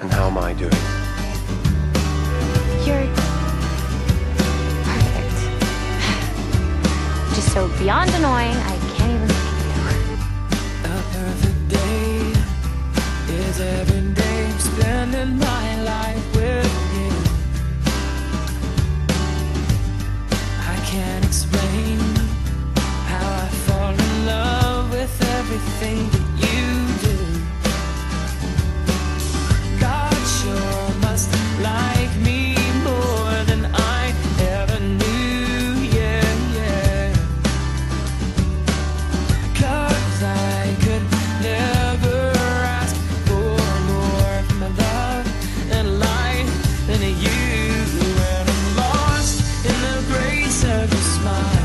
And how am I doing? You're perfect. Just so beyond annoying, I can't even look at you. A perfect day is every day spending my life with you. I can't explain. smile.